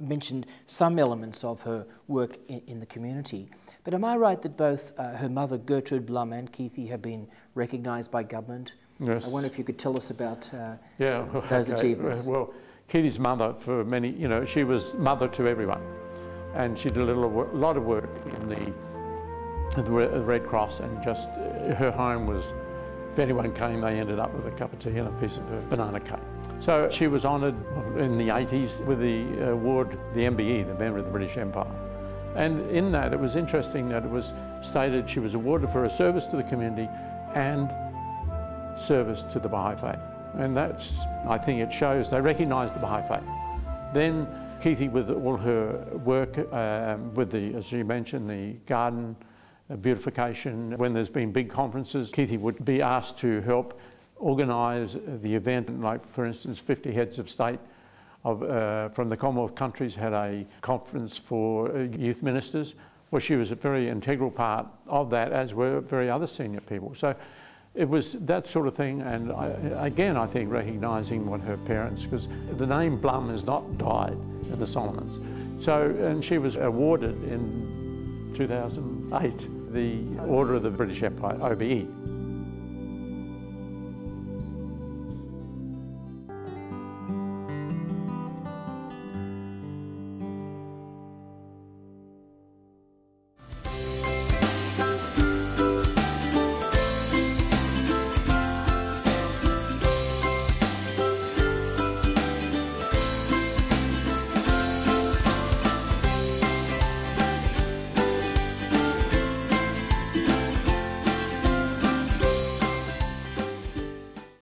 mentioned some elements of her work in, in the community. But am I right that both uh, her mother, Gertrude Blum, and Keithie have been recognised by government? Yes. I wonder if you could tell us about uh, yeah, those okay. achievements. Well, Keithie's mother, for many, you know, she was mother to everyone. And she did a little, a lot of work in the, the Red Cross and just, uh, her home was, if anyone came, they ended up with a cup of tea and a piece of banana cake. So she was honoured in the 80s with the award, the MBE, the Member of the British Empire. And in that, it was interesting that it was stated she was awarded for her service to the community and service to the Baha'i faith. And that's, I think it shows they recognise the Baha'i faith. Then Keithie, with all her work um, with the, as you mentioned, the garden uh, beautification, when there's been big conferences, Keithie would be asked to help organise the event, like for instance 50 heads of state of, uh, from the Commonwealth countries had a conference for uh, youth ministers. Well, she was a very integral part of that, as were very other senior people. So it was that sort of thing, and I, again, I think recognising what her parents, because the name Blum has not died in the Solomons. So, and she was awarded in 2008 the Order of the British Empire, OBE.